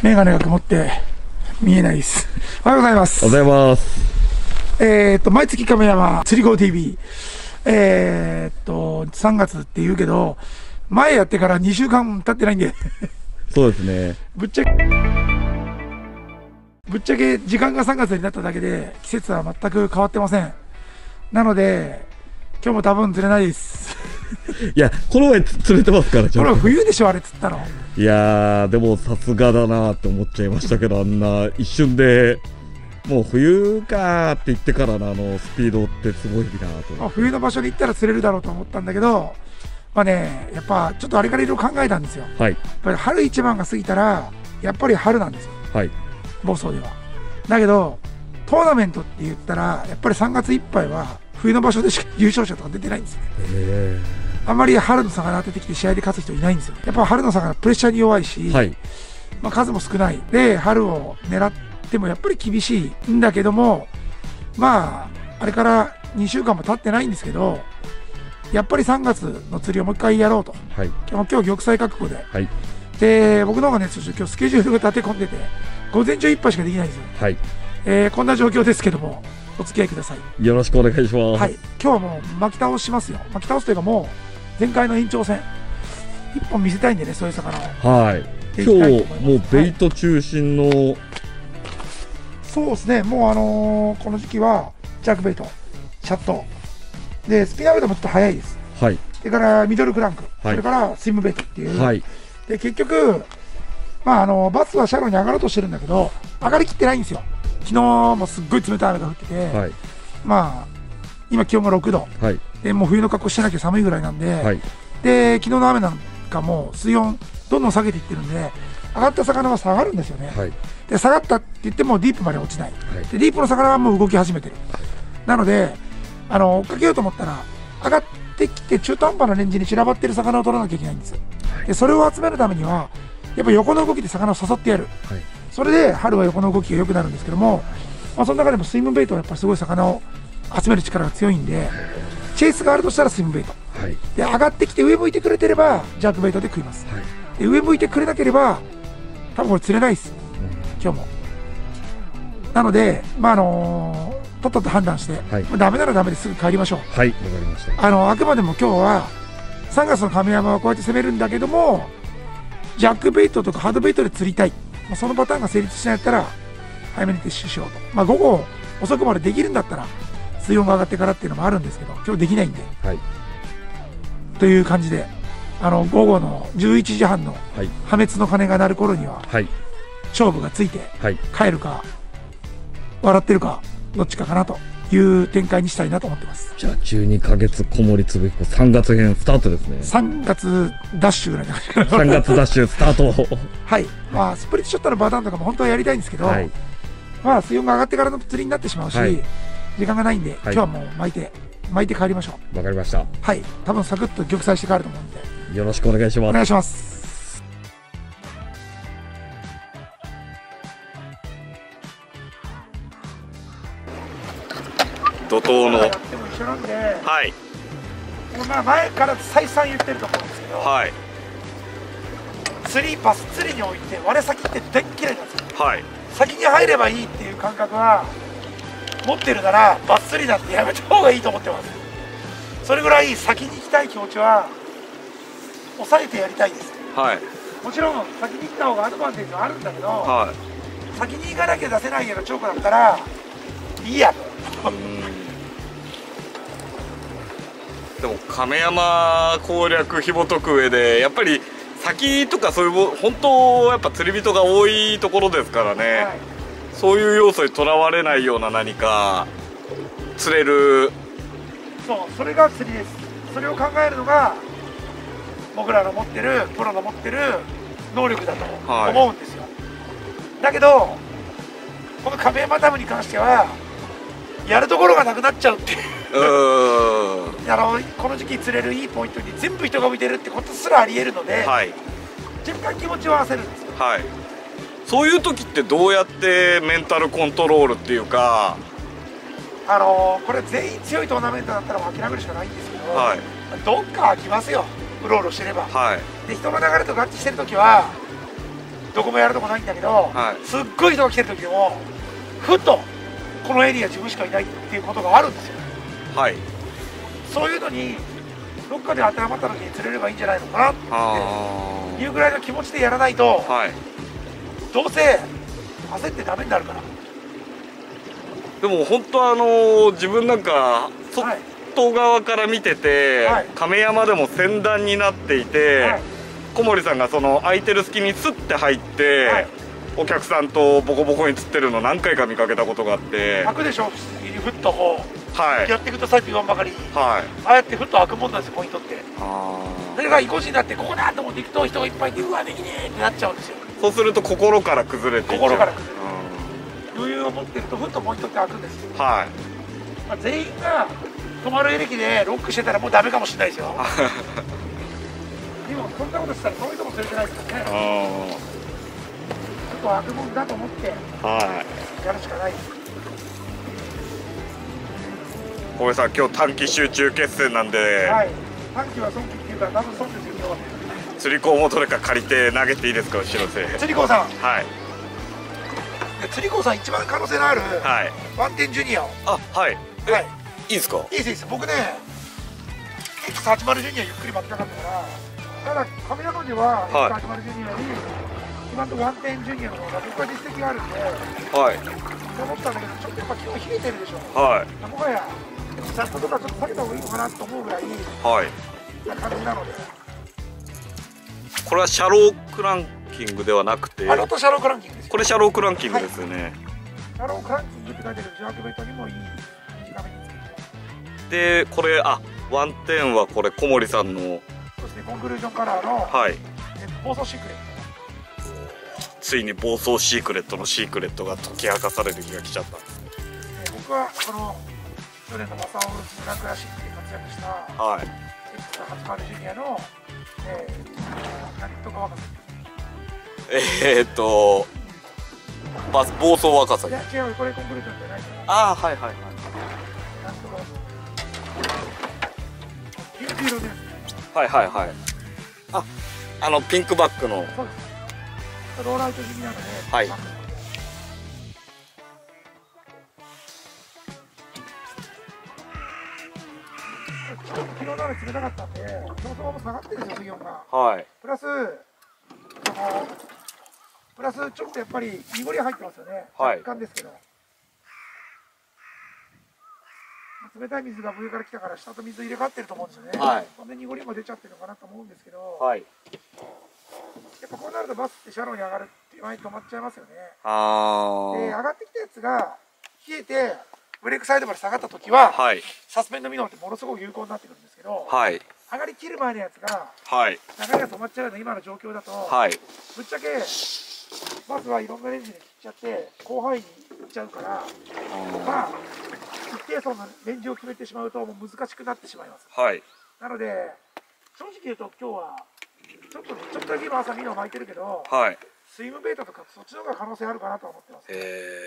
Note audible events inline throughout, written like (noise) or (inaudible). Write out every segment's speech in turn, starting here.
メガネが曇って見えないです。おはようございます。おはようございます。えーっと、毎月亀山釣り子 TV。えーっと、3月って言うけど、前やってから2週間経ってないんで、そうですね。ぶっちゃけ、ぶっちゃけ時間が3月になっただけで、季節は全く変わってません。なので、今日も多分釣れないです。いや、この前つ釣れてますから、ちこれはょっと。冬でしょ、あれ釣ったの。いやー、でもさすがだなって思っちゃいましたけど、あんな一瞬で、もう冬かーって言ってからのあのスピードってすごいなとまあ。冬の場所に行ったら釣れるだろうと思ったんだけど、まあね、やっぱちょっとあれからいろいろ考えたんですよ。やっはい、ぱり春一番が過ぎたら、やっぱり春なんですよ、はい、房総では。だけど、トーナメントって言ったら、やっぱり3月いっぱいは冬の場所でしか優勝者とか出てないんですよね。えあんまり春の魚当ててきて試合で勝つ人いないんですよ。やっぱ春の魚プレッシャーに弱いし、ー、はい、まあ、数も少ない。で、春を狙ってもやっぱり厳しいんだけども、まあ、あれから2週間も経ってないんですけど、やっぱり3月の釣りをもう一回やろうと。はい、今日、玉砕覚悟で。はい、で、僕の方がね、今日スケジュールが立て込んでて、午前中いっぱいしかできないんですよ。はい。えーこんな状況ですけども、お付き合いください。よろしくお願いします。はい。今日はもう巻き倒しますよ。巻き倒すというかもう、前回の延長戦。一本見せたいんでね、そういう魚を。はい。で今日もうベイト中心の、そうですね、もうあのーこの時期は、ジャックベイト、シャット、で、スピナーベイトもちょっと早いです。はい、それからミドルクランク、いそれからスイムベイトっていう、はい、で結局、まあ、あのバスはシャロに上がろうとしてるんだけど、上がりきってないんですよ、昨日もすっごい冷たい雨が降ってて、はい、まあ、今、気温が6度。はい、で、もう冬の格好してなきゃ寒いぐらいなんで、はい、で昨日の雨なんかも水温、どんどん下げていってるんで、上がった魚は下がるんですよね。はい、で下がったって言ってもディープまで落ちない、はい。でディープの魚はもう動き始めてる、なのであの追っかけようと思ったら上がってきて中途半端なレンジに散らばってる魚を取らなきゃいけないんですよ。でそれを集めるためにはやっぱ横の動きで魚を誘ってやる。はい、それで春は横の動きが良くなるんですけども、まあ、その中でもスイムベイトはやっぱりすごい魚を集める力が強いんでチェイスがあるとしたらスイムベイトはい、で上がってきて上向いてくれてればジャークベイトで食いますはい。で上向いてくれなければ多分これ釣れないです今日も。なので、まああのとっとと判断して、はいまあダメならダメですぐ帰りましょう。はい、わかりました。あのあくまでも今日は3月の亀山はこうやって攻めるんだけども、ジャックベイトとかハードベイトで釣りたい、まあ、そのパターンが成立しないやったら、早めに撤収しようと。まあ、午後遅くまでできるんだったら、水温が上がってからっていうのもあるんですけど、今日できないんで、はい、という感じで、あの午後の11時半のはい、破滅の鐘が鳴る頃には、はい、勝負がついて、はい。帰るか笑ってるかどっちかかなという展開にしたいなと思ってます。じゃあ12ヶ月こもりつぶひこ3月編スタートですね。3月ダッシュぐらいの感じ。かな3月ダッシュスタート。はい。まあスプリットショットのパターンとかも本当はやりたいんですけど、はい、まあ水温が上がってからの釣りになってしまうし、はい。時間がないんで、今日はもう巻いて巻いて帰りましょう。わかりました。はい。多分サクッと玉砕して帰ると思うんで。よろしくお願いします。お願いします怒涛の。やっても一緒なんで、はい。まあ、前から再三言ってると思うんですけど、はい。釣りバス釣りにおいて我先って大っ嫌いなんですよ。はい。先に入ればいいっていう感覚は持ってるならバッスリなんてやめた方がいいと思ってます。それぐらい先に行きたい気持ちは抑えてやりたいです。はい。もちろん先に行った方がアドバンテージはあるんだけど、は先に行かなきゃ出せないようなチョークだったらいいやと。いでも亀山攻略紐解く上でやっぱり先とかそういうも本当やっぱ釣り人が多いところですからね、はい。そういう要素にとらわれないような何か釣れる。そうそれが釣りです。それを考えるのが僕らの持ってるプロの持ってる能力だとはい。思うんですよ、だけどこの亀山ダムに関してはやるところがなくなっちゃうって。いうあのこの時期釣れるいいポイントに全部人が向いてるってことすらありえるので、はい。若干気持ちは焦るんですよ。はい。そういう時ってどうやってメンタルコントロールっていうかあのこれ全員強いトーナメントだったら諦めるしかないんですけど、はい。どっか飽きますよ。うろうろしてれば。はい。で人の流れと合致してる時はどこもやるとこないんだけど、はい。すっごい人が来てる時でもふとこのエリア自分しかいないっていうことがあるんですよ。はい。そういうのにどっかで当てはまった時に釣れればいいんじゃないのかなっあていうぐらいの気持ちでやらないとあはい。どうせ焦ってダメになるから。でも本当あの自分なんかはい。外側から見てて、はい。亀山でも船団になっていて、はい。小森さんがその空いてる隙にスッて入って、はいお客さんとボコボコに釣ってるの何回か見かけたことがあって。開くでしょ？ふっとこはい。うやってくださいって言わんばかり。にはい。ああやってふっと開くもんなんですよポイントって。あそれが意固地になってここだと思って行くと人がいっぱいいてうわできねえってなっちゃうんですよ。ーそうすると心から崩れて心から崩れるう余裕を持ってるとふっとポイントって開くんですよ、んはい。まあ、全員が止まるエレキでロックしてたらもうダメかもしれないですよ。(laughs) でもそんなことしたらそういうとこ連れてないですからねと開くもんだと思ってーはい。やるしかない。小森さん今日短期集中決戦なんで、はい。短期は損期っていうから多分損ですよ今日は釣り子をどれか借りて投げていいですか後ろ手釣り子さん。はい。で釣り子さん一番可能性のあるはい。ワンテンジュニアを。あはい。え、はい。いいですか？いいですいいです。僕ね X80 ジュニアゆっくり待ってなかったからただ亀山でははい。X80 ジュニアより今のところワンテンジュニアの方が僕は実績があるんではい。と思ったんだけどちょっとやっぱ今日冷えてるでしょはい。もはやチャットとかちょっと避けた方がい。い。のかなと思うぐらい。はい。な感じなのでこれはシャロークランキングではなくてあロットシャロークランキングですこれシャロークランキングですよね、シャロークランキングって書い。てるジャークベイトにもい。い。短めにでこれあワンテンはこれ小森さんのそしてコンクルージョンカラーの、はい。えっと暴走シークレッついに暴走シークレットのシークレットが解き明かされる日が来ちゃった。んですト、えー僕はこのラクラシックで活躍したはい。X80 ジュニアの、えー、何とかわかんないえー、っとバス暴走若さいや違うこれコンクルージョンじゃないああはいはいはいなんとか90色です。ねはいはいはい。ああのピンクバックの。そうですローライト気味なのではい。ちょっと昨日の雨冷たかったんでそもそもも下がってるんですよ水温が。はい。プラスそのプラスちょっとやっぱり濁り入ってますよね、はい。若干ですけど。冷たい水が上から来たから下と水入れ替わってると思うんですよね、はい。そんで濁りも出ちゃってるのかなと思うんですけど、はいやっぱこうなるとバスってシャローに上がるって前に止まっちゃいますよね。あで上がってきたやつが冷えてブレークサイドまで下がった時は、はい。サスペンドミノってものすごく有効になってくるんですけど、はい。上がりきる前のやつがはい。流れが止まっちゃうような今の状況だと、はい。ぶっちゃけバスはいろんなレンジで切っちゃって広範囲に行っちゃうからまあ一定層のレンジを決めてしまうともう難しくなってしまいます。はい。なので正直言うと今日はちょっとちょっとだけ今朝ミノ巻いてるけどはい。スイムベータとかそっちの方が可能性あるかなとは思ってます。え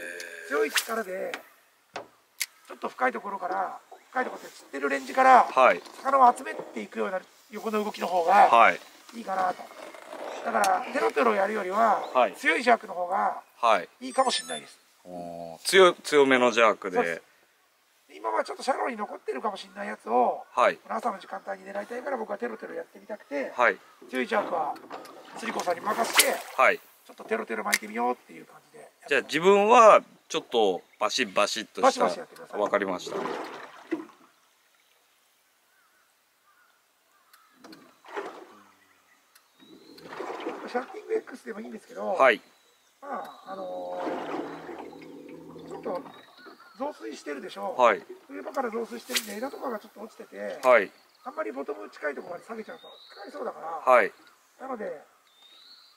強い力でちょっと深いところから深いところで釣ってるレンジからー、はい。魚を集めていくような横の動きの方がはい。いいかなと。だからテロテロやるよりははい。強いジャークの方がはい。いいかもしれないです。強い強めのジャークでです今はちょっとシャローに残ってるかもしれないやつをはい。この朝の時間帯に狙いたいから僕はテロテロやってみたくてはい。強いジャークは釣り子さんに任せてはい。ちょっとテロテロ巻いてみようっていう感じでじゃあ自分はちょっとバシッバシッとしたわかりました。シャッティング X でもいいんですけど、はい。まああのーちょっと増水してるでしょ、はい。冬場から増水してるんで枝とかがちょっと落ちてて、はい。あんまりボトム近いところまで下げちゃうとかかりそうだから、はい。なので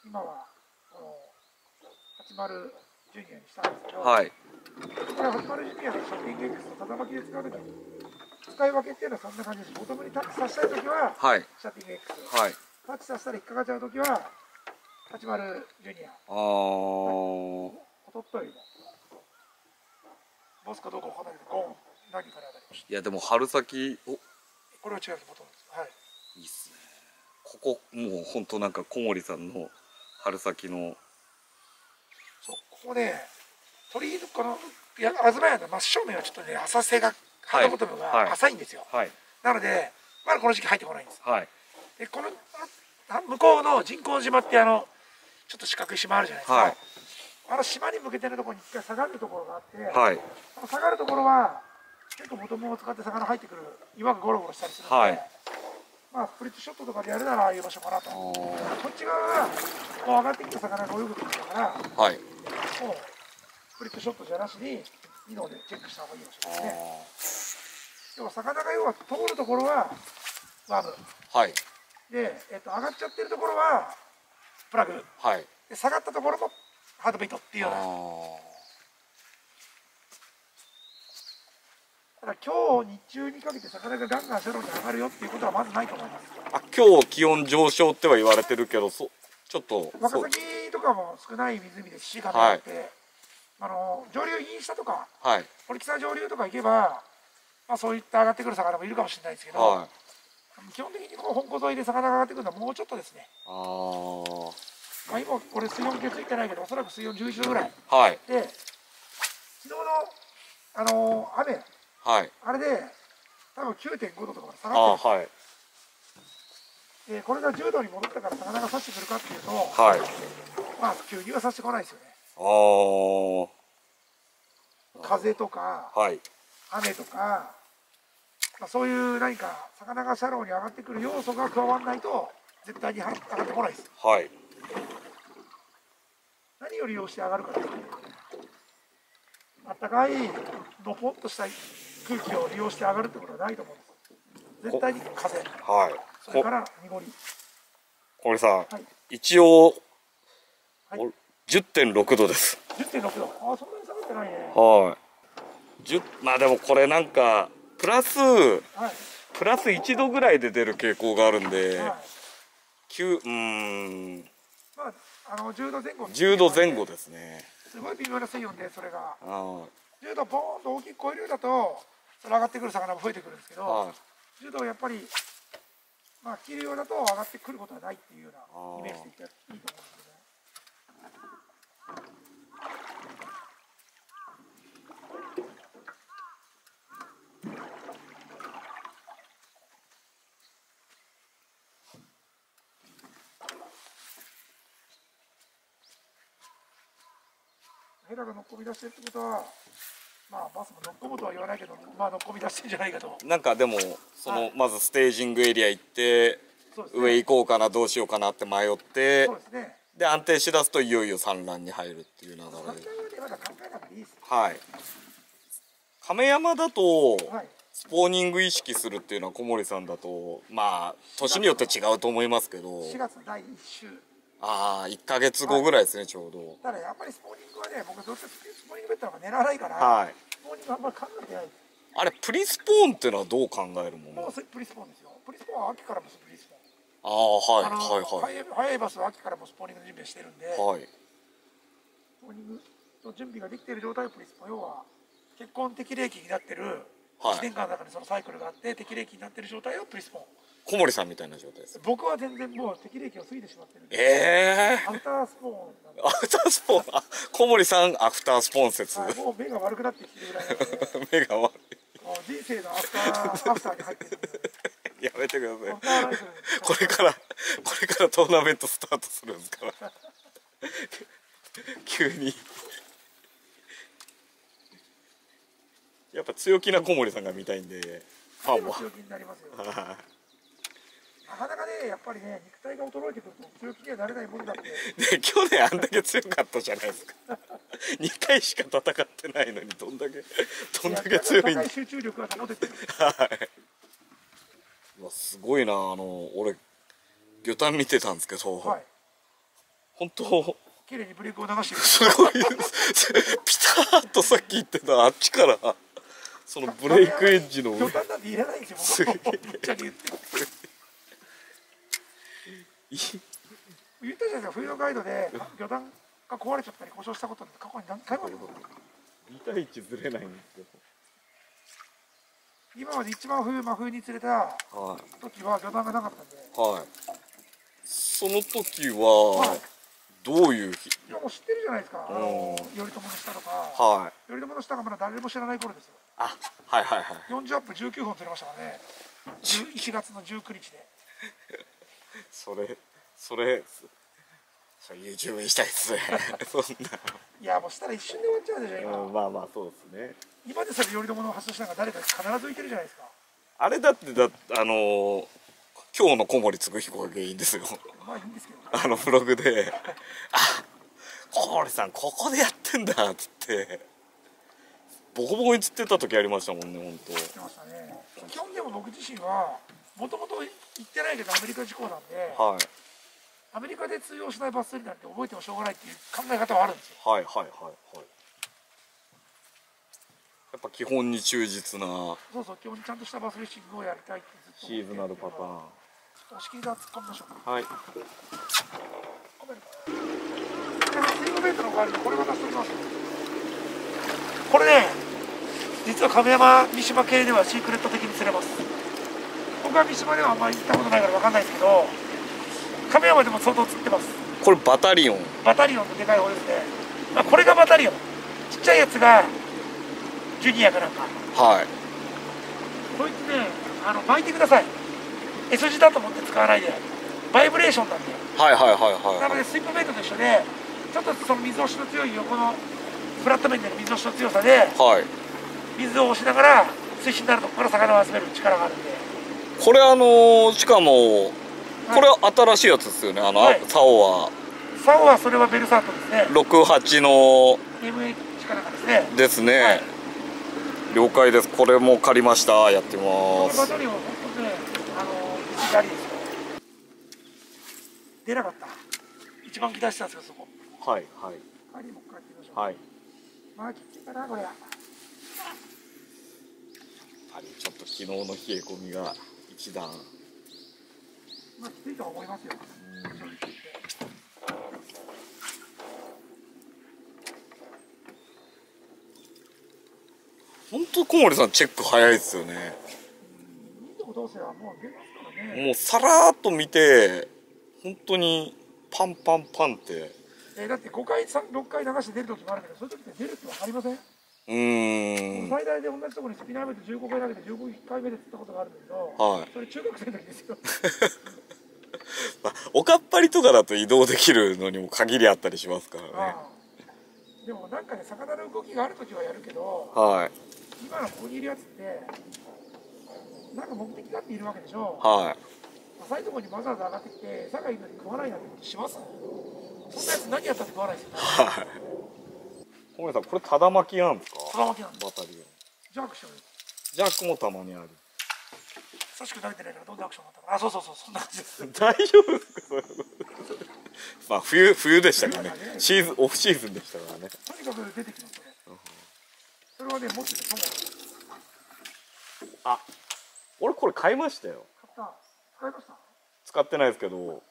今はこの80ジュニアにしたんですけど、はい。これ80ジュニアのショッピング X とたまきで使うとき使い分けっていうのはそんな感じです。ボトムにタッチさせたいときははい。シャッピング X、はい。タッチさせたら引っかかっちゃうときは80ジュニアあー。おとっといのボスかどうかわかんないけどゴーン何から当たりましいやでも春先お。たこれは違うボトムですはい。いいっすね。ここもうほんとなんか小森さんの春先の。ここね鳥居のこのいや東屋の真正面はちょっとね浅瀬がハードボトムはいが浅いんですよ、はい。なのでまだこの時期入ってこないんです。はい。でこのあ向こうの人工島ってあのちょっと四角い島あるじゃないですか、はいあの島に向けてのところに一回下がるところがあって、はい。その下がるところは結構ボトムを使って魚入ってくる岩がゴロゴロしたりするので、はい。まあスプリットショットとかでやるならああいう場所かなと。こっち側はもう上がってきた魚が泳ぐところだからはい。もうスプリットショットじゃなしに2のでチェックした方がいい場所ですね。要は魚が要は通るところはワーム。はい。で、えっと、上がっちゃってるところはプラグ。はい。で下がったところもハードベイトっていうような。ただ今日日中にかけて魚がガンガンシャロに上がるよっていうことはまずないと思います。あ今日気温上昇っては言われてるけどそちょっとワカサギとかも少ない湖ですし、亀がって、あの上流インスタとか、はい。堀北上流とか行けば、まあ、そういった上がってくる魚もいるかもしれないですけど、はい。基本的にこう本湖沿いで魚が上がってくるのはもうちょっとですね、あまあ、今、これ水温計ついてないけど、おそらく水温11度ぐらい。あはい。で、昨日の、あの雨、はい。あれで、多分9.5度とかまで下あがってあはい。るでこれが10度に戻ったから魚が刺してくるかっていうと、はい。まあ、急には刺してこないですよね。あ風とかあはい。雨とか、まあ、そういう何か魚がシャローに上がってくる要素が加わらないと絶対には上がってこないです。はい何を利用して上がるかというとあったかいのぽっとした空気を利用して上がるってことはないと思うんです。絶対に風。はい。こそれから濁り。これさはい。一応はい。お10.6度です。10.6度。ああそんなに下がってないね。はい。10まあでもこれなんかプラスはい。プラス1度ぐらいで出る傾向があるんで、はい。9うーん。まああの10度前後。10度前後ですね。すごい微妙な水温でそれが。あー10度ボーンと大きく超えるようだとそれ上がってくる魚も増えてくるんですけど、はい。10度やっぱり、まあ、切るようだと上がってくることはないっていうようなイメージでいったらいいと思うんですヘラが乗っ込み出してるってことは、まあ、バスも乗っ込むとは言わないけど、まあ、乗っ込み出してんじゃないかと。なんかでもその、はいまずステージングエリア行ってね上行こうかなどうしようかなって迷ってそうですね。で安定しだすといよいよ産卵に入るっていう流れ。はい亀山だとはい。スポーニング意識するっていうのは小森さんだとまあ年によって違うと思いますけど4月第1週。ああ1か月後ぐらいですね、ちょうどただやっぱりスポーニングはね、僕どうせスポーニングベッドなんか狙わないから、はいスポーニングあんまり考えてない。あれプリスポーンっていうのはどう考えるもの？もうプリスポーンですよ。プリスポーンは秋からもプリスポーン。ああはいはいはい早い早いバスは秋からもスポーニングの準備をしてるんで、はいスポーニングの準備ができている状態をプリスポーン。要は結婚適齢期になってる、はい1年間の中にそのサイクルがあって適齢期になってる状態をプリスポーン。小森さんみたいな状態です。僕は全然もう適齢期を過ぎてしまってるええアフタースポーンアフタースポーン。あ小森さんアフタースポーン説。はいもう目が悪くなってきてるぐらいなので、目が悪もう人生のアフターアフターに入ってるやめてください。これからこれからトーナメントスタートするんですから。急に。やっぱ強気な小森さんが見たいんでファンは。強気になりますよ。なかなかね、やっぱりね、肉体が衰えてくると強気にはなれないものだって。で去年あんだけ強かったじゃないですか (laughs) 2回しか戦ってないのにどんだけどんだけ強いんだ集中力が保ててる。はい。すごいなあの俺魚探見てたんですけど、はい。本当？綺麗にブレーキを流してる。すごいピタッとさっき言ってたあっちからそのブレイクエッジの上魚探なんて入れないんですよ。すげえ僕ぶっちゃけ言って。(laughs) 言ったじゃないですか、冬のガイドで魚探が壊れちゃったり故障したことって過去に何回もあります2対1ずれないんですよ。今まで一番冬、真冬に釣れたはい。時は魚探がなかったんで、はい。その時ははい。どういう日？いやもう知ってるじゃないですか。あのうん。頼朝の下とか。はい。頼朝の下がまだ誰も知らない頃ですよ。あはいはいはい。40アップ19本釣れましたからね。1月の19日でそれそれそれ YouTube にしたいっすねそんいやもうしたら一瞬で終わっちゃうでしょな、今、うん、まあまあそうですね。今でそれ頼朝の発想したのが誰か必ず浮いてるじゃないですか。あれだってだあのー今日の小森嗣彦が原因ですよ。まあいいんですけどあのブログで「あ小森さんここでやってんだ」っつってボコボコに釣ってた時ありましたもんね本言ってましたね。基本でも僕自身はもともと行ってないけどアメリカ志向なんで当はい。アメリカで通用しないバス釣りなんて覚えてもしょうがないっていう考え方はあるんですよ。はいはいはいはい。やっぱ基本に忠実なそうそう基本にちゃんとしたバスレーシングをやりたいってずっとシーズナルパターン。押し切りで突っ込みましょうかはい。スイングベイトの代わりにこれ渡しておきます。これね実は亀山三島系ではシークレット的に釣れます僕は三島ではあんまり行ったことないから分かんないですけど亀山でも相当釣ってます。これバタリオン。バタリオンのでかい方ですね、まあ、これがバタリオン。ちっちゃいやつがジュニアかなんか。はい。こいつねあの巻いてください。S 字だと思って使わないで。バイブレーションなんではいはいはいはなのでスイップベイトと一緒でちょっとその水押しの強い横のフラット面での水押しの強さでいはい。水を押しながら水深になるとここから魚を集める力があるんでこれあのーしかもこれ新しいやつですよね。あの、はい。竿は。サオはそれはベルサートですね。68の MH かなんかですね。ですね、はい。了解です。これも借りました。やってます。ですよ出なかった。一番期待したんですよそこ。はいはい。帰りも帰ってみましょう。はい。まあきついかなこれやっぱりちょっと昨日の冷え込みが一段。まあきついとは思いますよ。本当小森さんチェック早いですよね。もうさらっと見て本当にパンパンパンって。えーだって5回3 6回流して出る時もあるけどそういう時って出るって分かりません、うーん。最大で同じところにスピナーメで15回投げて15回目で釣ったことがあるんだけど、はい。それ中学生の時ですよ。(laughs) まあおかっぱりとかだと移動できるのにも限りあったりしますからね。ああ。でもなんかね魚の動きがある時はやるけどはい。今のここにいるやつってなんか目的があっているわけでしょ。はい。浅いところにわざわざ上がってきて餌がいいのに食わないなんてことします？そんなやつ何やったって食わないですよ。はい小森さんこれただ巻きなんですか？ただ巻きなんでバタリオン。ジャークしジャックもたまにある。久しくてないからどんなアクションだったかな？あそうそうそうそんな感じです。(laughs) 大丈夫ですか？(laughs) まあ冬冬でしたからね。シーズンオフシーズンでしたからね。とにかく出てきますそれそれはね持っててあ俺これ買いましたよ。買った。使いました？使ってないですけど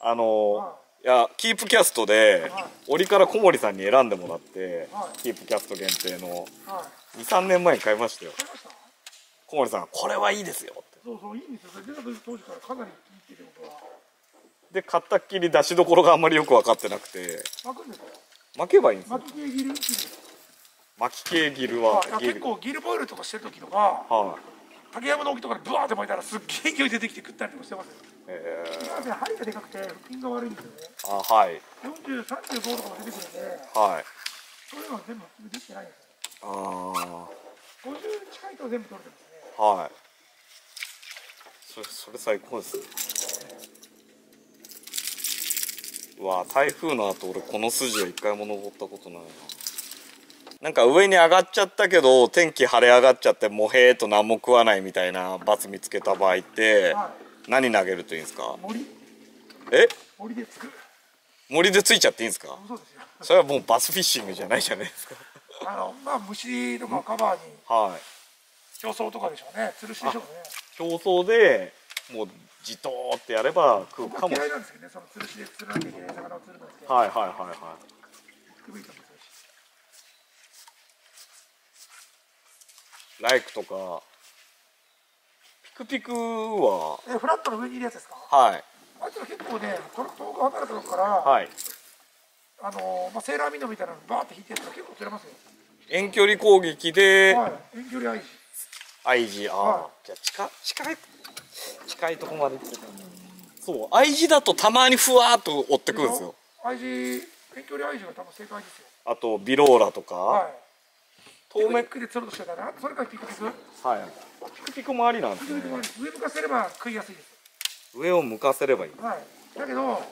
あのはいやキープキャストではい。折から小森さんに選んでもらってはい。キープキャスト限定の。はい。23年前に買いましたよ。小森さんがこれはいいですよ。ってそうそういいんですよ。当時からかなり気に入ってることは。で買ったっきり出しどころがあんまりよく分かってなくて。巻くんですよ巻けばいいんですよ。巻き系ギル巻き系ギルははい。いやギル。結構ギルボイルとかしてる時とかはい。竹山の沖とかでブワーって巻いたらすっげえ勢い出てきて食ったりとかしてますよえ今ね針がでかくて腹筋が悪いんですよね。ー、あはい。4035とかも出てくるんではい。そういうのは全部できてないんですよ。ああ50近いと全部取れてますね。はい。それそれ最高ですね。うわ台風の後俺この筋は一回も登ったことないな。なんか上に上がっちゃったけど天気晴れ上がっちゃってもへーっと何も食わないみたいなバス見つけた場合っては何投げるといいんですか？森？え？森で作る森でついちゃっていいんですか？そうですよ。それはもうバスフィッシングじゃないじゃないですか。あのまあ虫とかカバーにはい。競争とかでしょうね。吊るしでしょうね。競争でもうじとーってやれば食う僕かも。は嫌いなんですけどね。その吊るしで釣らなきゃいけない魚を釣るんですけどはいはいはいはい。ライクとかピクピクは。えフラットの上にいるやつですか？はい。あいつら結構ね遠く離れたところからはい。あのーまあ、セーラーミノみたいなのバーって引いてやったら結構釣れますよ。遠距離攻撃で。はい。遠距離愛知愛知ああ、はじゃあ近近い近いとこまで行ってたそう。愛知だとたまにふわーっと追ってくるんですよ。愛知遠距離愛知が多分正解ですよ。あとビローラとか、はい。透らそれからピクピク。はいピクピクもありなんですね上向かせれば食いやすいです上を向かせればいいはいだけど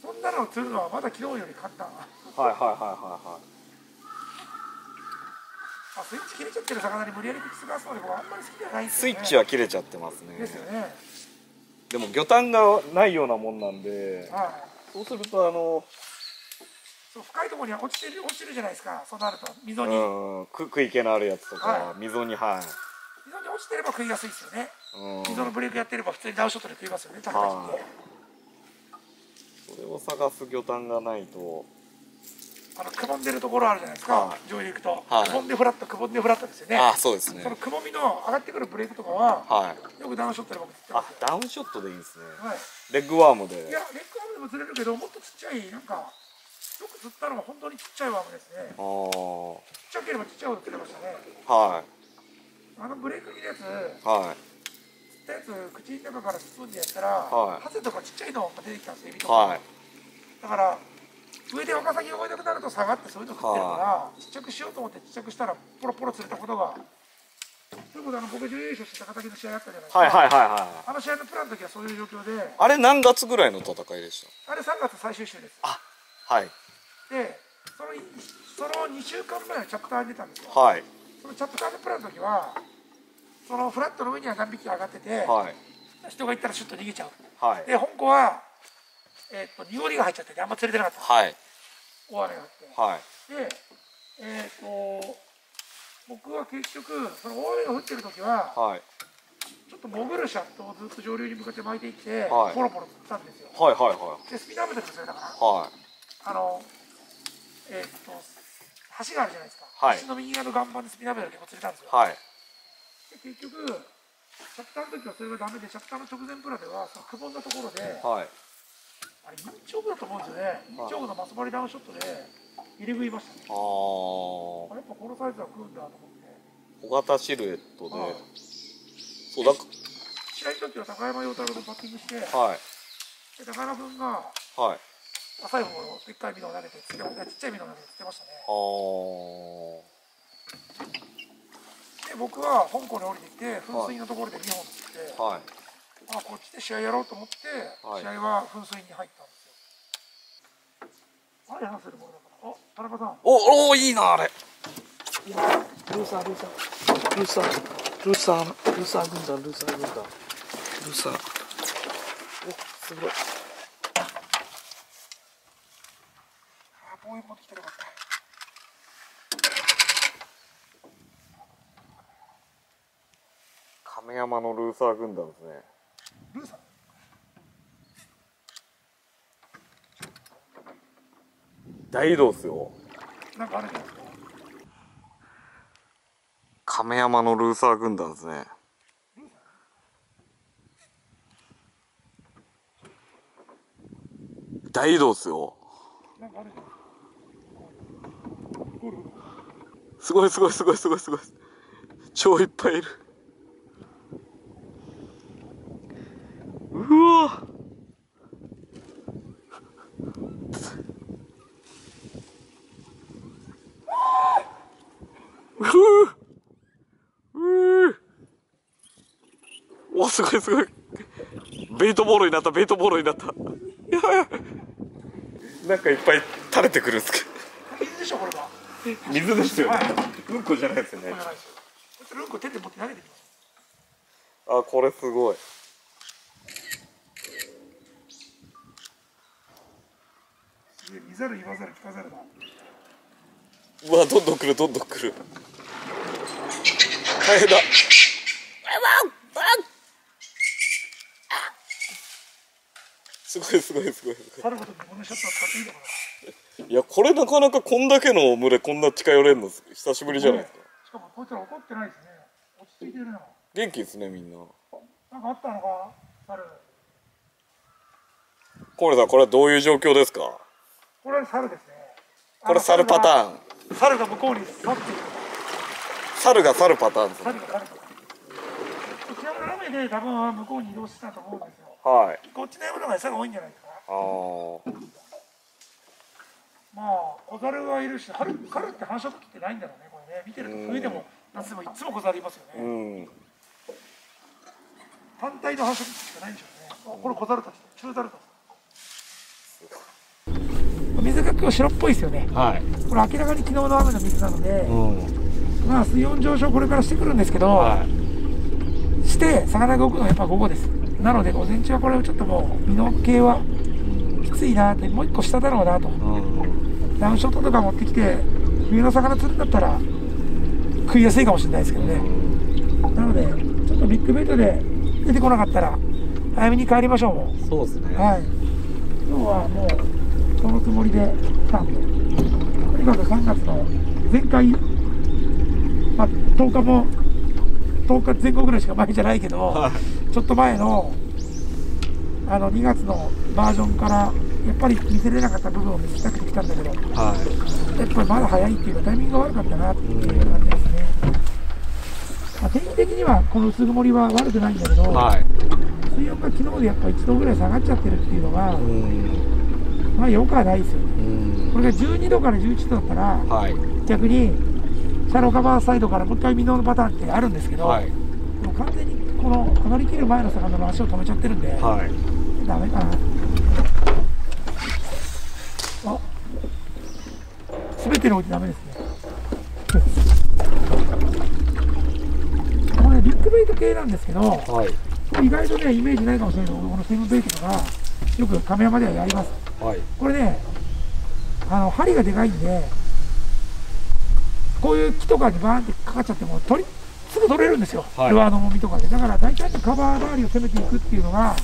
そんなのを釣るのはまだ昨日より簡単はいはいはいはいはいあスイッチ切れちゃってる魚に無理やり口すがすので僕あんまり好きじゃないですスイッチは切れちゃってますねですよねでも魚探がないようなもんなんではいそうするとあのそう深いところに落ちてる落ちるじゃないですかそうなると溝に、うんく食い気のあるやつとか、は溝にはい、溝に落ちてれば食いやすいですよね。うん、溝のブレークやってれば普通にダウンショットで食いますよね高はってそれを探す魚探がないと。あのくぼんでるところあるじゃないですか、はい。上流行くと、はい。くぼんでフラットくぼんでフラットですよね。あそうですね。そのくぼみの上がってくるブレークとかははい。よくダウンショットで僕釣ってダウンショットでいいんですね。はい。レッグワームで。いやレッグワームでも釣れるけどもっとちっちゃいなんかよく釣ったのは本当にちっちゃいワームですね。ちっちゃければちっちゃいほど釣れましたね。はいあのブレーク切るやつはい。釣ったやつ口の中からスプーンでやったら、はい。ハゼとかちっちゃいのが出てきたんですよエビとか、はい。だから上でワカサギが泳いなくなると下がってそういうの食ってるから、ちっちゃくしようと思ってちっちゃくしたらポロポロ釣れたことが。ということであの僕準優勝して高崎の試合あったじゃないですか、はいはいはいはいあの試合のプランの時はそういう状況で。あれ何月ぐらいの戦いでしあれ3月最終週です。たはい。でそのその2週間前のチャプターに出たんですよ。はい。そのチャプターのプランの時はそのフラットの上には何匹か上がってて、はい。人が行ったらシュッと逃げちゃう。はい。で本校は、えーっと濁りが入っちゃっててあんま釣れてなかった。はい。大雨があって。はい。でえーっと僕は結局その大雨が降ってる時ははい。ちょっと潜るシャットをずっと上流に向かって巻いていって、はい。ポロポロ釣ったんですよ。はいはいはでスピナーメートル釣れたかな。いはい。あのえーっと橋があるじゃないですか、はい。橋の右側の岩盤でスピナーメートル結構釣れたんですよ、はい。で結局チャプターの時はそれがダメでチャプターの直前プラではそのくぼんだところではい。あれチョウブだと思うんですよね。インチョウブのマスマリダウンショットで入れ食いましたね。あー。あやっぱこのサイズは食うんだと思って。小型シルエットで。はい。そうだ試合の時は高山陽太郎とバッティングして、はい。で高山君がはい浅い方のでっかいミノを投げてちっちゃいミノを投げて釣ってましたね。あー。で僕は香港に降りてきて噴水のところで2本釣って、はい。あこっちで試合やろうと思って、はい。試合は噴水に入ったんですよ。相反するものだから。あ田中さん。おおいいなあれ。ルーサールーサー。ルーサールーサールーサー軍団ルーサー軍団ルーサー。おすごいあ望遠持ってきたらよかった亀山のルーサー軍団ですね。ルーさん大移動っすよ。なんかあるじゃないですか。亀山のルーサー軍団ですね。大移動っすよ。すごいすごいすごいすごいすごい。超いっぱいいるうわうふううわすごいすごいベイトボールになったベイトボールになった。なんかいっぱい垂れてくるんですけ水でしょこれは。ど水ですよね。はいうんこじゃないですよねこれじゃないです。よこ手で持って投げてきます。あこれすごい。すげえ見ざる言わざる聞かざるだうわどんどん来るどんどん来る。大変だ。すごいすごいすごいす去ることにこのショットを使っていいのかなごい。(laughs) いやこれなかなかこんだけの群れこんな近寄れんの久しぶりじゃないですか。しかもこいつら怒ってないですね。落ち着いてるな元気ですねみんな。なんかあったのか猿。コネさんこれはどういう状況ですか？これは猿ですね。これ猿パターン。ン猿が向こうに去って。いく猿が猿パターンですね。猿が猿がこっちの斜めで多分向こうに移動してたと思うんですよはい。こっちの山の方が餌が多いんじゃないかあー。まあ小猿はいるし春春って繁殖期ってないんだろうねこれね。見てると冬でも夏でもいつも小猿いますようね、ん。単体の繁殖期しかないんでしょうね。あこれ小猿たち中猿だ水が今日白っぽいですよね。はい。これ明らかに昨日の雨の水なので、うん。まあ水温上昇これからしてくるんですけど、はい。して魚が動くのはやっぱ午後ですなので午前中はこれをちょっともう身の系はきついなってもう一個下だろうなと。うん。ダウンショットとか持ってきて冬の魚釣るんだったら食いやすいかもしれないですけどね。なのでちょっとビッグベイトで出てこなかったら早めに帰りましょうもそうですね。うはい。今日はもうそのつもりで来たんでとにかく3月の前回まあ10日も10日前後ぐらいしか前じゃないけど、はちょっと前のあの2月のバージョンからやっぱり見せれなかった部分を見せたくて来たんだけどはやっぱりまだ早いっていうかタイミングが悪かったなっていう感じですね、まあ、天気的にはこの薄曇りは悪くないんだけど、い。はい。水温が昨日でやっぱ1度ぐらい下がっちゃってるっていうのが、うん。まあよくはないですよねうん。これが12度から11度だったらはい。逆にシャローカバーサイドからもう一回ミノのパターンってあるんですけど、はい。もう完全にこの上がりきる前の魚の足を止めちゃってるんで、はい。ダメかな。あ、すべてにおいてダメですね。このね、ビッグベイト系なんですけど、はい。意外とね、イメージないかもしれないけど、このセムベイトとか、よく亀山ではやります。はい。これね、あの、針がでかいんで、こういう木とかにバーンってかかっちゃっても、取り、すぐ取れるんですよ。はいルアーの重みとかで。だから大体のカバー周りを攻めていくっていうのが、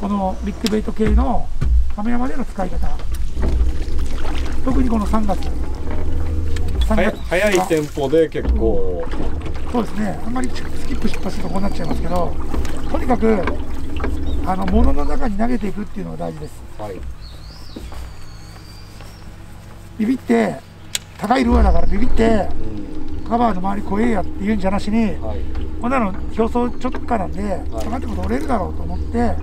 このビッグベイト系の亀山での使い方。特にこの3月。3はや早いテンポで結構、そうですね、あんまりスキップ失敗するとこうなっちゃいますけど、とにかく、あの、物の中に投げていくっていうのが大事です。はい。ビビって、高いルアーだからビビって、うん。カバーの周り怖えやって言うんじゃなしに、はい。こんなの表層直下なんで、下がっても取れるだろうと思って、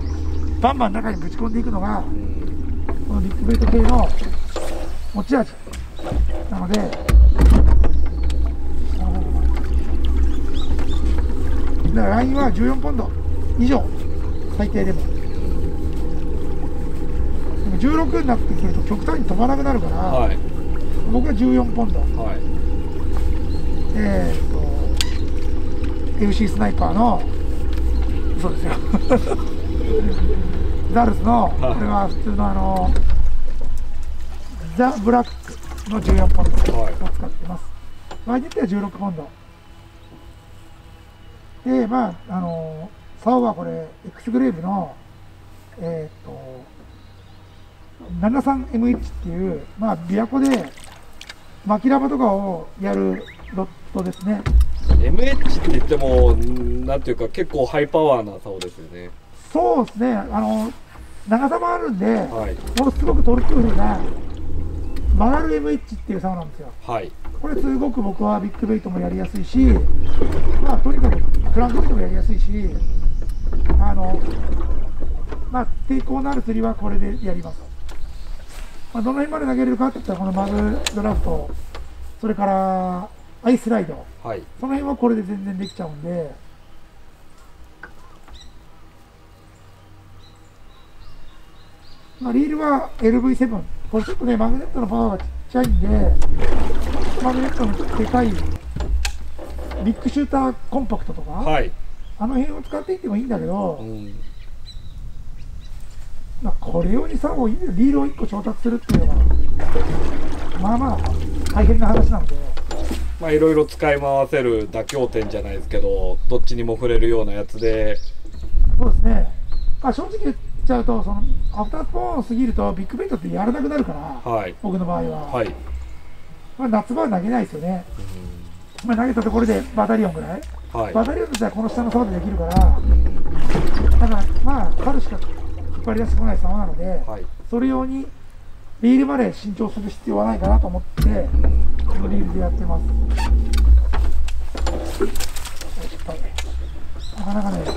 バンバン中にぶち込んでいくのがう、ん。このビッグベイト系の持ち味。なので、だからラインは14ポンド以上、最低でも。でも16になってくると極端に飛ばなくなるから、はい。僕は14ポンド。はい。えー、と FC スナイパーのそうですよ。(laughs) ザルスのこれは普通のあのザ・ブラックの14ポンドをはい。使ってます。場合によっては16ポンド。でまああの竿はこれ X グレーブのえっ、と 73MH っていうまあ琵琶湖で巻きラバとかをやるロットですね MH って言っても、んなんていうか結構ハイパワーな竿ですよね。そうですねあの長さもあるんで、はい。ものすごくトルクールな曲がる MH っていう竿なんですよはい。これすごく僕はビッグベイトもやりやすいしまあとにかくフランクベイトもやりやすいしあのまあ抵抗のある釣りはこれでやります、まあ、どの辺まで投げれるかって言ったらこのマグドラフトそれからアイスライドはい。その辺はこれで全然できちゃうんで、まあ、リールは LV7。これちょっとね、マグネットのパワーがちっちゃいんで、マグネットのでかい、ビッグシューターコンパクトとか、はい。あの辺を使っていってもいいんだけど、うん。まあ、これ用にさ、もうリールを1個調達するっていうのは、まあまあ大変な話なので、まあいろいろ使い回せる妥協点じゃないですけど、どっちにも触れるようなやつで、そうですね、まあ、正直言っちゃうと、そのアフタースポーンを過ぎると、ビッグベイトってやらなくなるから、はい。僕の場合は、はい。まあ、夏場は投げないですよね、まあ、投げたところでバタリオンぐらい、はい。バタリオンだったらこの下の竿でできるから、うんただ、まあ、春しか引っ張り出してこない竿なので、はい。それ用にリールまで新調する必要はないかなと思ってこのリールでやってます。なかなかねス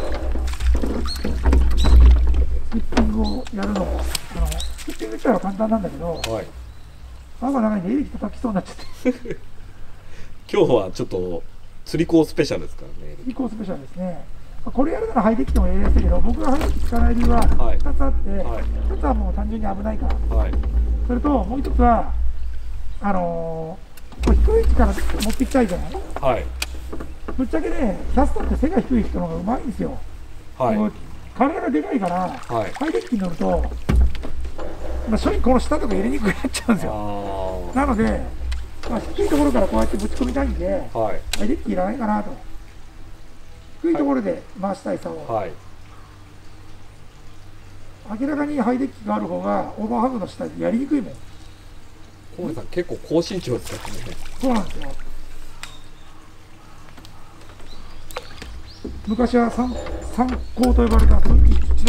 キッピングをやるのもあのスキッピング自体は簡単なんだけどはい。なんか中にエレキ叩きそうになっちゃって。今日はちょっと釣り子スペシャルですからね。リコースペシャルですね。まあこれやるならハイデッキでもやりやすいけど僕がハイデッキ使わない理由ははい。2つあって、はい。1つはもう単純に危ないから。はいそれともう一つはあのー低い位置から持ってきたいじゃない？はい。ぶっちゃけねキャストって背が低い人の方がうまいんですよ、はい。体がでかいから、はい。ハイデッキに乗ると、まあ、正直この下とか入れにくくなっちゃうんですよ。あなので、まあ、低いところからこうやってぶち込みたいんであはい。ハイデッキいらないかなと。低いところで回したい竿を、はい明らかにハイデッキがある方がオーバーハグの下でやりにくいもん。小森さん結構高身長ですね。そうなんですよ昔は三三高と呼ばれたうちの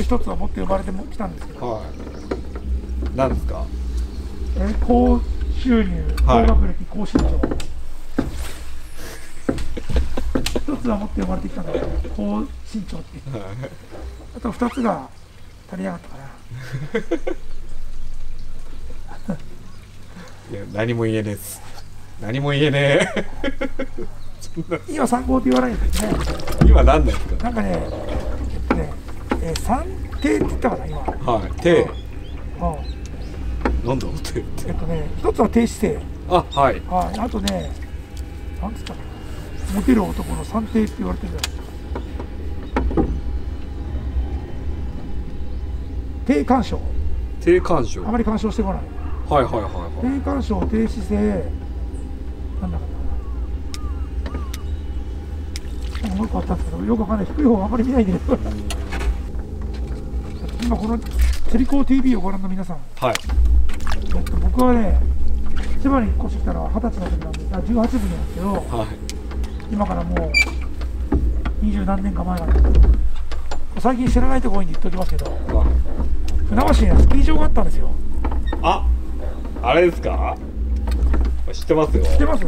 一つは持って呼ばれてきたんですけど、はい。何ですか？えー高収入、はい。高学歴、高身長。一つは持って呼ばれてきたんだけど、高身長って。あと二つが足りなかったかな。いや何も言えねえです何も言えね (laughs) 今参考って言わないんですね。え今何なんですか？なんかね、えっとね、えー、三低って言ったかな、今。はい手うんなんだろう手ってえっとね、一つは低姿勢。あはいはい、あとね、なんつったかな。モテる男の三低って言われてるじゃない低干渉。低干渉はいあまり干渉してこない。はいはいはい低干渉、低姿勢、なんだかな。もう一個あったんですけど、よくわかんない。低い方はあんまり見ないんだけど。今この釣り子 TV をご覧の皆さん、はいえっと僕はね、千葉に越してきたのは二十歳の時なんですが、18分なんですけど、はい今からもう二十何年か前なんですけど、最近知らないところに言っておきますけど、はい船橋にはスキー場があったんですよ。ああれですか？知ってますよ。知ってます？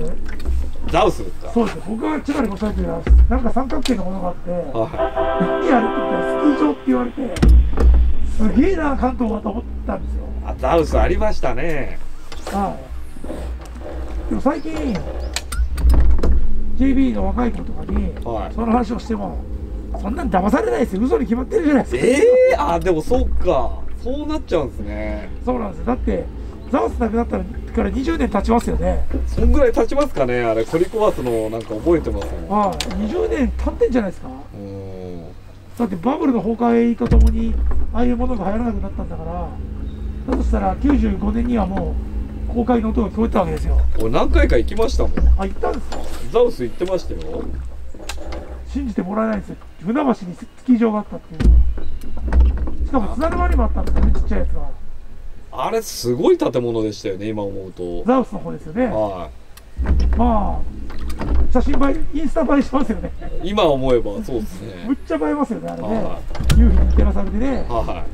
ザウスですか？そうです。僕が千葉に越した時は、なんか三角形のものがあって、は何やるって言ったらスキー場って言われて、すげえな、関東はと思ったんですよ。いあザウスありましたね。はい。でも最近、JB の若い子とかに、はい。その話をしても、そんなん騙されないですよ、嘘に決まってるじゃないですか。ええあでもそうかそうなっちゃうんですねそうなんですよ。だって、ザウスなくなったから20年経ちますよね。そんぐらい経ちますかねあれトリコワースのなんか覚えてますもんはい。20年経ってんじゃないですか。だってバブルの崩壊とともに、ああいうものが流行らなくなったんだから、だとしたら95年にはもう、公開の音が聞こえてたわけですよ。俺何回か行きましたもんあ、行ったんですか？ザウス行ってましたよ信じてもらえないんですよ。船橋にスキー場があったっていう。しかも津田沼にもあったんですよね、ちっちゃいやつが。あれすごい建物でしたよね今思うとザウスの方ですよね。はまあ、写真映え、インスタ映えしますよね。い今思えばそうですねむっちゃ映えますよね、あれねは。夕日に照らされてね、は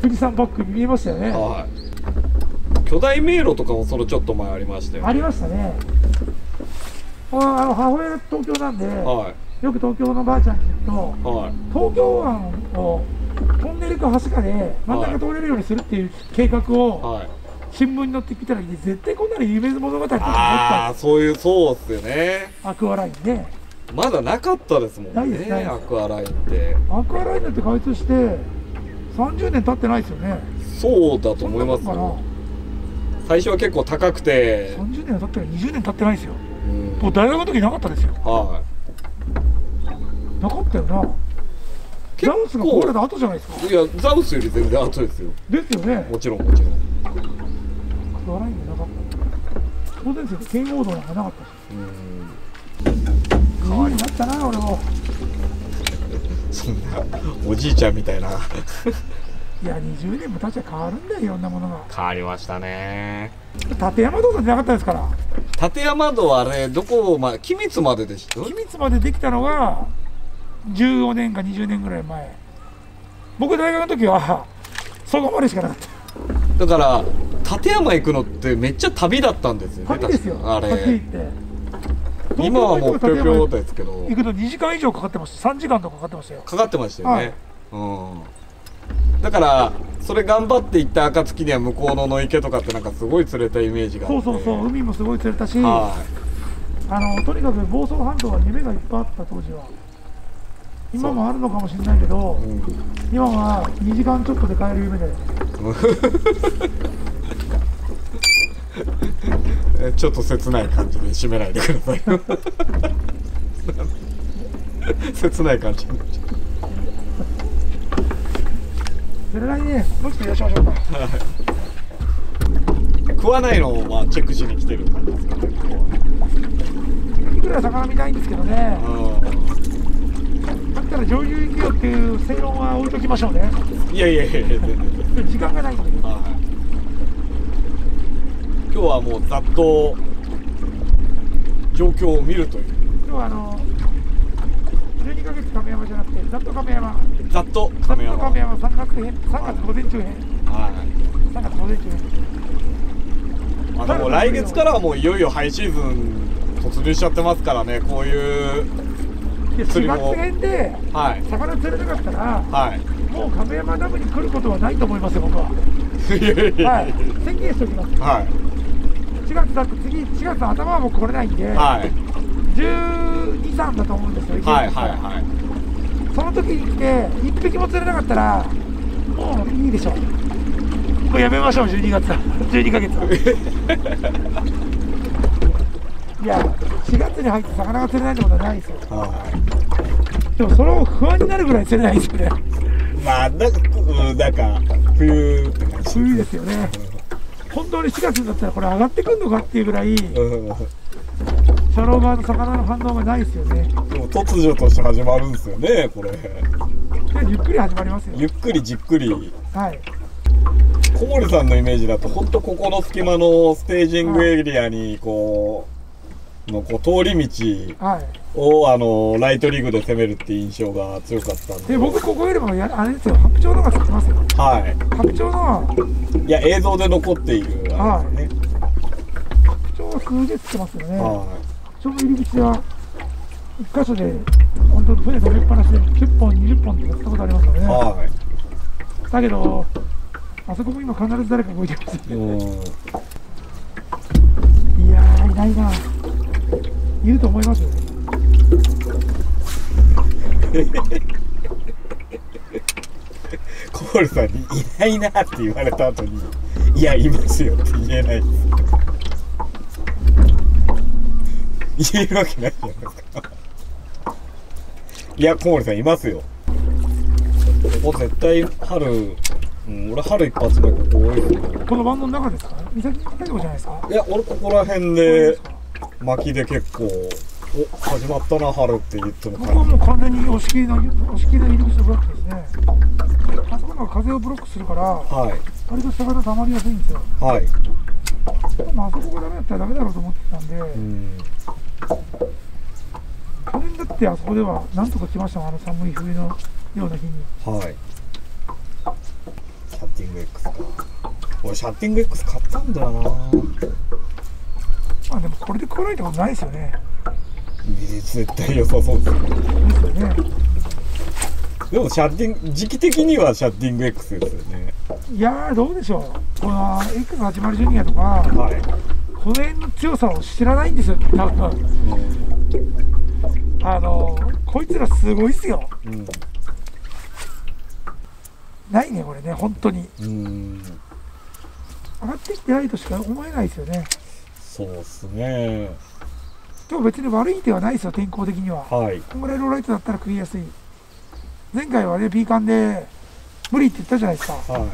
富士山バックに見えましたよね。いはい巨大迷路とかもそのちょっと前ありましたよありましたね。ああの母親が東京なんで、はよく東京のばあちゃんに行くと、いはい東京湾をトンネルか橋かで真ん中通れるようにするっていう計画をはい。新聞に載ってきたら絶対こんなの夢物語ったああそういうそうっすよね。アクアラインね。まだなかったですもんないですないです。ねアクアラインって。アクアラインだって開通して30年経ってないですよね。そうだと思いますよ。最初は結構高くて。かな30年経ってない20年経ってないですよ。うん。もう大学の時なかったですよ。はなかったよなザウスが壊れた後じゃないですか。いいやザウスより全然後ですよ。ですよね。もちろんもちろん。アクアラインがなかった。当然ですよ。圏央道なんかなかったし。うん。変わりになったな俺も。そんなおじいちゃんみたいな。いや20年も経っちゃ変わるんだよいろんなものが。変わりましたね。立山道山じゃなかったですから。立山道はあれどこま君津まででした？君津までできたのが15年か20年ぐらい前。僕大学の時はそこまでしかなかった。だから立山行くのってめっちゃ旅だったんですよね。旅ですよ。あれ。て。今はもうぴょぴょ東ですけど。京行くと2時間以上かかってました。3時間とかかかってましたよ。かかってましたよね、はい。うん。だからそれ頑張って行った暁には向こうの野池とかってなんかすごい釣れたイメージがあって。そうそうそう。海もすごい釣れたし。はあのとにかく房総半島は夢がいっぱいあった当時は今もあるのかもしれないけどい、うん今は2時間ちょっとで帰る夢だよ。(laughs) えちょっと切ない感じで締めないでください。(laughs) 切ない感じ。になっちゃそれなりにねもうちょっといらっしゃいましょうか。う食わないのをまあチェックしに来てる感じですかねいくら魚見たいんですけどね。はだったら上流行けよっていう正論は置いときましょうね。うんいやいやいや全然。時間がないんではい。今日はもうざっと状況を見るという。今日はあの12ヶ月亀山じゃなくてざっと亀山。ざっとざっ亀山と亀山。3月編。3月午前中編。はい3月午前中編。まあでも来月からはもういよいよハイシーズン突入しちゃってますからねこういうで4釣りも。月編ではい。魚釣れなかったらはい。もう亀山ダムに来ることはないと思いますよ僕は。はい。宣言しておきます。はい。4月だって次4月の頭は僕来れないんで、はい。12、3だと思うんですよ、はいはいはい。その時に来て、一匹も釣れなかったら、もういいでしょう。もうやめましょう、12月は、12ヶ月は。(laughs) いや、4月に入って魚が釣れないってことはないですよ。はでも、それを不安になるぐらい釣れないですよね。いまあなんかうんなんか冬って感じ冬ですよね。本当に4月になったらこれ上がってくんのかっていうぐらい、シうんャロー側の魚の反応がないですよね。でも突如として始まるんですよねこれでゆっくり始まりますよ。ゆっくりじっくりはい。小森さんのイメージだと本当ここの隙間のステージングエリアにこうのこう通り道はい。をあのライトリグで攻めるっていう印象が強かったんで。で、僕ここよりもや、あれですよ、白鳥の方が釣ってますよ。は白鳥の、いいや映像で残っているあれですね。白鳥は数日釣ってますよね。はちょうど入り口は一箇所で本当に船止めっぱなしで10本20本ってやったことありますからね、い。はだけどあそこも今必ず誰か動いてますいうん。いやーいないないると思いますよ。(laughs) 小森さんに「いないな」って言われた後に「いやいますよ」って言えない。です言えるわけないじゃないですか。いや小森さんいますよ。ここ絶対春うん俺春一発目ここ多いですね。このバンドの中ですか？じゃないですか？いや俺ここら辺でですか？巻きで結構お始まったな春って言ってもここはもう完全に押し切りの押し切りの入り口のブロックですね。あそこの風をブロックするからはい。割と魚溜まりやすいんですよ。はい。でもあそこがダメだったらダメだろうと思ってたんで、うん。去年だってあそこではなんとか来ましたもんあの寒い冬のような日に。はい。シャッティング X か。俺、シャッティング X 買ったんだよなまあでもこれで来ないってことないですよね絶対良さそうですよ。ですよねでも、シャッティング、時期的にはシャッティング X ですよね。いやーどうでしょうこの X80 ジュニアとかはい。この辺の強さを知らないんですよ多分あのこいつらすごいっすようん。ないねこれね本当にうん。上がってきてないとしか思えないですよねそうっすね。今日別に悪い手はないですよ天候的にははい。こんぐらいローライトだったら食いやすい前回はね B カンで無理って言ったじゃないですかは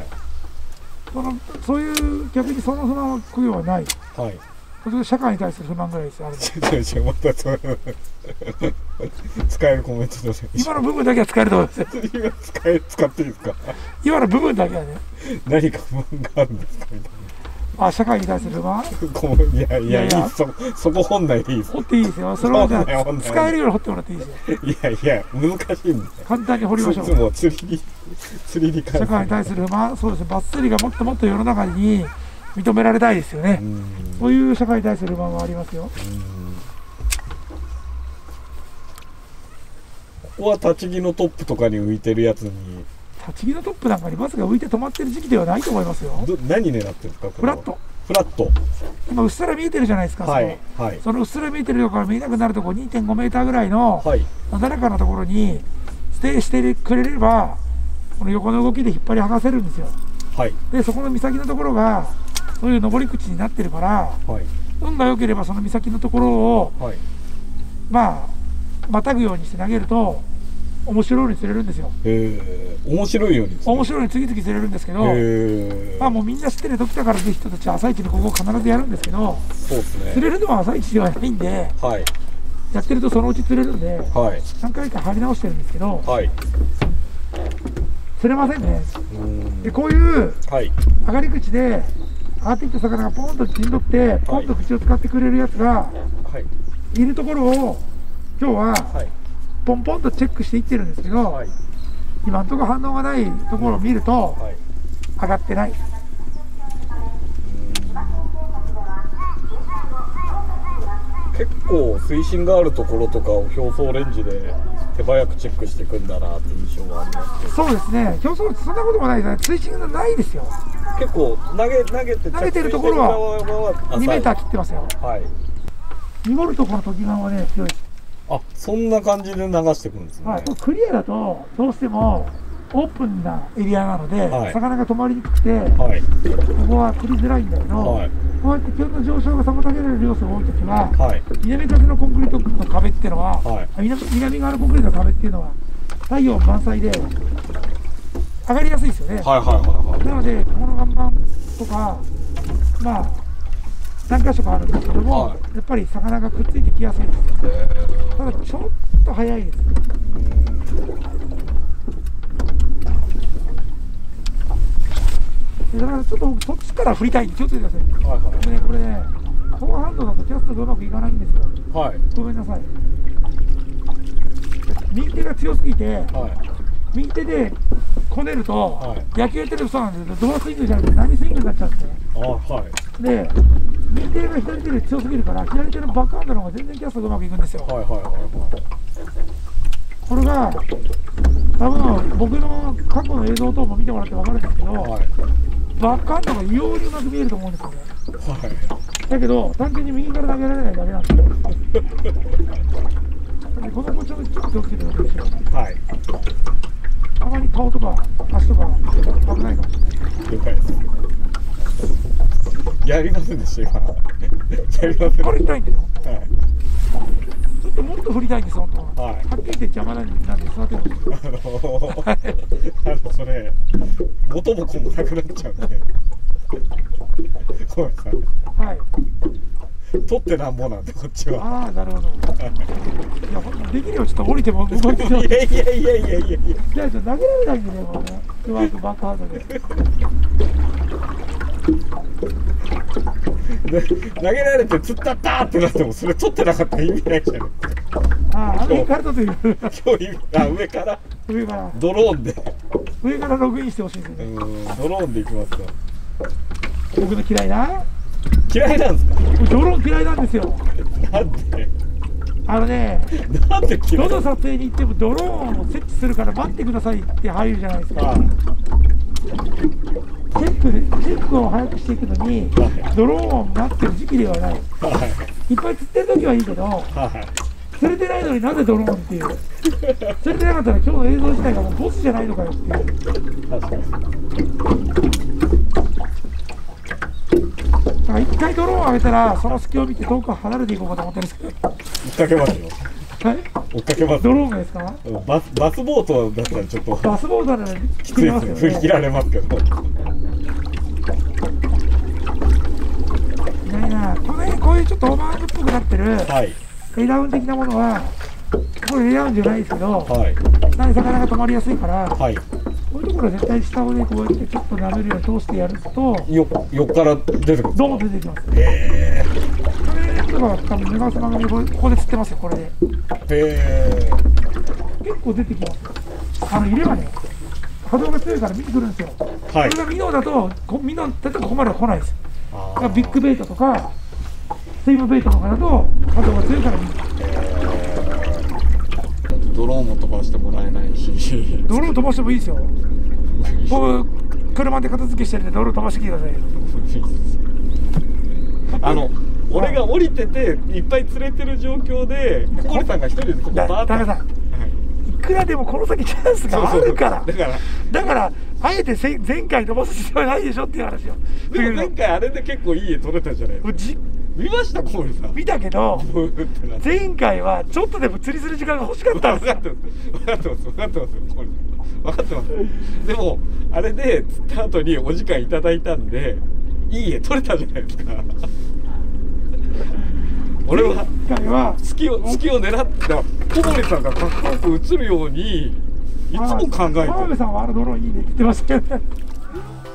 そのそういう逆にその不満は供養はないい。はい。それ社会に対する不満ぐらいですよあれねちょちょ、またそれ、使えるコメントだね。今の部分だけは使えると思いますよ (laughs) 今使え、使っていいですか？今の部分だけはね (laughs) 何か不満があるんですか？みたいあ社会に対する不満いやいや、いやそ、そこ本来でいいです。掘っていいですよ。それはじゃあ使えるように掘ってもらっていいですよ。いやいや、難しいんだよ。簡単に掘りましょいつうも釣りに、釣りに関社会に対する不満そうですね。バッスリがもっともっと世の中に認められたいですよね。う。ん。そういう社会に対する不満はありますよ。ここは立ち木のトップとかに浮いてるやつに立ち木のトップなんかにバスが浮いて止まってる時期ではないと思いますよ。ど何狙ってるんですか？フラット。フラット。今うっすら見えてるじゃないですか。はいはい。そのうっすら見えてるところから見えなくなるところ2.5メーターぐらいのはい。なだらかなところにステイしてくれればこの横の動きで引っ張り剥がせるんですよ。はい。でそこの岬のところがそういう登り口になってるからはい。運が良ければその岬のところをはい。まあまたぐようにして投げると面白いように釣れるんですよ。えー、面白いように面白いように次々釣れるんですけど、えー、まあもうみんな知ってる時だからぜひ人たちは朝一にここを必ずやるんですけどそうです釣ねれるのは朝一ではないんではい。やってるとそのうち釣れるんではい。何回か張り直してるんですけどはい。釣れませんね。ん。でこういうはい。上がり口で上がってきた魚がポンと陣取ってポンと口を使ってくれるやつがはい。いるところを今日ははいポンポンとチェックしていってるんですけど、はい。今のところ反応がないところを見るとはい。上がってない。結構水深があるところとかを表層レンジで手早くチェックしていくんだなって印象はありますけど。そうですね。表層そんなこともないですね。追伸がないですよ。結構投げ投げて投げてるところは2メーターー切ってますよ。はい。濁るところの時間はね強いですあそんな感じで流していくんですね、はい、クリアだとどうしてもオープンなエリアなので、はい。魚が止まりにくくて、はい。ここは釣りづらいんだけど、はい。こうやって気温の上昇が妨げられる要素が多いときは、はい。南風のコンクリートの壁っていうのは、はい。南南側のコンクリートの壁っていうのは太陽満載で上がりやすいですよね、はいはいはいなのでこの岩盤とかまあ何箇所かあるんですけども、はい。やっぱり魚がくっついてきやすいです。ただちょっと早いです。でだからちょっとそっちから振りたいんで気をつけてください。ねはいはい。でねこれねフォアハンドだとキャストがうまくいかないんですよ。はい。ごめんなさい。右手が強すぎてはい右手でこねると、はい。野球やってるとそうなんですけどドアスイングじゃなくて何スイングになっちゃうんですねあはい。で右手が左手で強すぎるから左手のバックハンドの方が全然キャストがうまくいくんですよ。はいはいはこれが多分僕の過去の映像等も見てもらって分かるんですけど、いはい。はいバックハンドが異様にうまく見えると思うんですよね。はい。だけど単純に右から投げられないだけなんですよ。で (laughs) この子ちょっとちょっと気をつけてくださいよ。はいたまに顔とか足とか危ないかもしれない了解ですやりませんでした今やりませんこれ痛いんですよはいちょっともっと振りたいんです本当は、はい。はっきり言って邪魔なんでなんで座ってるんですあのー、あのそれ元も子もなくなっちゃうんでごめんなさいはい。取ってなんぼなんでこっちは。ああなるほど。いやできればちょっと降りても動いてもいやいやいや。いやいやいやいや、ちょっと投げられないんでね、もうね。うまくバックハンドで。で投げられて釣ったったーってなってもそれ取ってなかったら意味ないじゃん。ああ、上からという、今日あ上から。上から、ドローンで。上からログインしてほしいですうね。んドローンで行きますか僕の嫌いな。嫌いなんですか？僕ドローン嫌いなんですよ。なんで？あのね、なんで嫌い？どの撮影に行ってもドローンを設置するから待ってくださいって入るじゃないですか。はいチェックで、チェックを早くしていくのには、ドローンを待ってる時期ではない。はいいっぱい釣ってる時はいいけど、はい釣れてないのになぜドローンっていう。釣れてなかったら今日の映像自体がもうボスじゃないのかよっていう。確かにだから一回ドローンを上げたら、その隙を見て遠く離れていこうかと思ってるんですけど。追っかけますよ。はい？追っかけますドローンがですか？バスバスボートだったらちょっとバスボードならきついですね。振り切られますけど。いないなこの辺こういうちょっとオーバーハンドっぽくなってるはい。レイダウン的なものはこれレイダウンじゃないですけどはい。なんで魚が止まりやすいからはいところは絶対下をねこうやってちょっと舐めるように通してやるとよ横から出てくるどんどん出てきます。へこれとかは多分メガスマガにこれここで釣ってますよこれで。えへ結構出てきます。あの入れはね波動が強いから見てくるんですよ、えはい。これがミノだとこミノだとここまでは来ないですあビッグベイトとかスイムベイトとかだと波動が強いから見るドローンも飛ばしてもらえないし。ドローン飛ばしてもいいですよ僕車で片付けしてるんでドローン飛ばしてきてくださいよ。(laughs) あの俺が降りてていっぱい連れてる状況で小堀さんが一人でここバーッと。田中さんはい。いくらでもこの先チャンスがあるから。だから。だからあえてせ前回飛ばす必要はないでしょっていう話よ。でも前回あれで結構いい絵撮れたじゃないですか。じ見ました小堀さん見たけど前回はちょっとでも釣りする時間が欲しかったん分です。よかってます分かってます分かってますよこれ分かってます。でもあれで釣った後にお時間いただいたんでいい絵撮れたじゃないですか。(laughs) 俺は前回は月を月を狙って小堀さんがかっこよく映るようにいつも考え川て辺さんはあのドローンいいねって言ってましたけどね。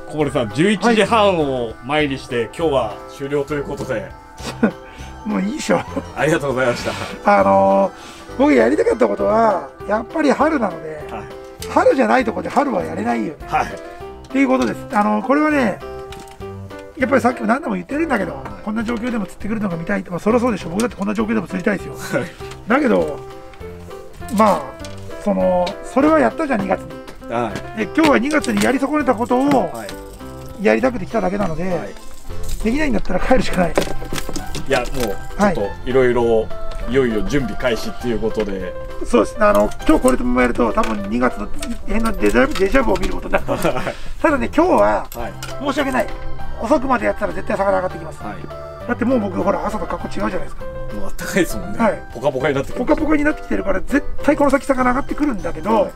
小堀さん11時半を前にして今日は終了ということで (laughs) もういいでしょ。ありがとうございました。あのー、僕やりたかったことはやっぱり春なのではい。春じゃないとこで春はやれないよね。はい。っていうことです。あの、これはね、やっぱりさっきも何度も言ってるんだけど、こんな状況でも釣ってくるのが見たいって、まあ、そりゃそうでしょ。僕だってこんな状況でも釣りたいですよ。だけど、まあ、その、それはやったじゃん、2月に。はで、今日は2月にやり損ねたことをやりたくて来ただけなので、はい。できないんだったら帰るしかない。いやもうちょっといろいろいよいよ準備開始っていうことで。そうですね。あの、今日これともやると、多分2月の辺のデジャブデジャブを見ることになる。(laughs) ただね、今日ははい。申し訳ない。遅くまでやってたら絶対魚上がってきます。はい。だってもう僕、ほら、朝と格好違うじゃないですか。もうあったかいですもんね、はい。ポカポカになってくる。ポカポカになってきてるから絶対この先魚上がってくるんだけど、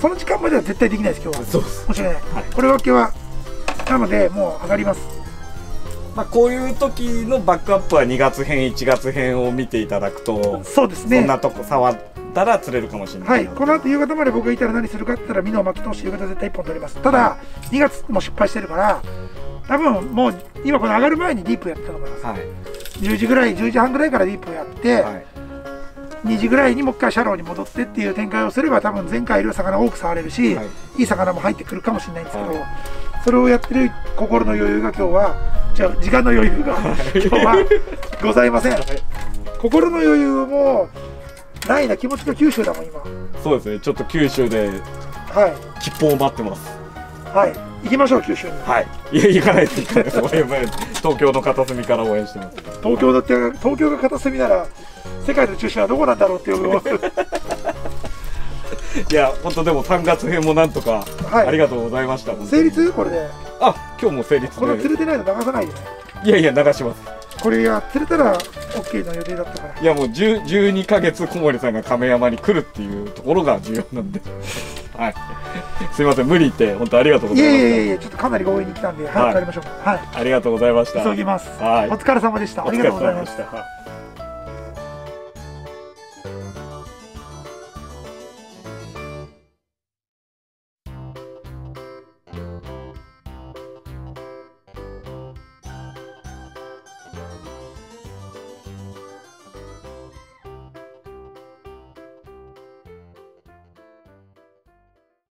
その時間までは絶対できないです今日は。そうです。申し訳ない、はい。これは今日はなのでもう上がりますまあこういう時のバックアップは2月編1月編を見ていただくとそうですね。そんなとこ触ったら釣れるかもしれない。はいこの後夕方まで僕がいたら何するかって言ったらミノを巻き通して夕方絶対1本取ります。ただ2月も失敗してるから多分もう今これ上がる前にディープやってたと思います。はい。10時ぐらい10時半ぐらいからディープをやって、はい。2時ぐらいにもう一回シャローに戻ってっていう展開をすれば多分前回よりは魚多く触れるし、はい。い、い魚も入ってくるかもしれないんですけど、はいそれをやってる心の余裕が今日は時間の余裕が今日はございません、心の余裕もないな気持ちが九州だもん今。そうですね。ちょっと九州ではい。吉報を待ってます。はい。行きましょう九州に。はい。いや行かないです行かない。です東京の片隅から応援してます。東京だって東京が片隅なら世界の中心はどこなんだろうっていう (laughs) いや本当でも3月編もなんとかはい。ありがとうございました、成立？これで。あ今日も成立これ釣でれてないの流さないでね。いやいや流します。これが釣れたら OK の予定だったから。いやもう10 12ヶ月小森さんが亀山に来るっていうところが重要なんで。(laughs) はい。すいません無理言って本当ありがとうごいやざいました。いやいやちょっとかなり強引に来たんで早く帰りましょう。はい。ありがとうございました。急ぎます、はい。お疲れ様でした。ありがとうございました。た